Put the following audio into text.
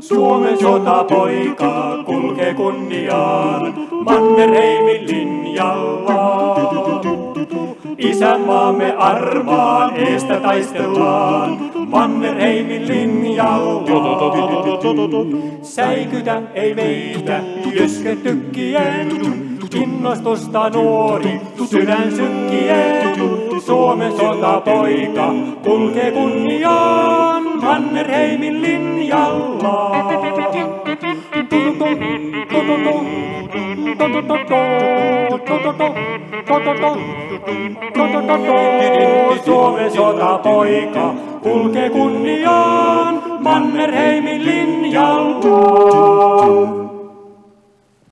Suomen sotapoika kulkee kunniaan Mannerheimin linjalla. Isänmaamme armaan eestä taistellaan Mannerheimin linjalla. Säikytä ei meitä jyskä tykkien, innostusta nuori sydän sykkien. Suomen sotapoika kulkee kunniaan Mannerheimin linjalla. Suomen sotapoika kulkee kunniaan Mannerheimin linjalla.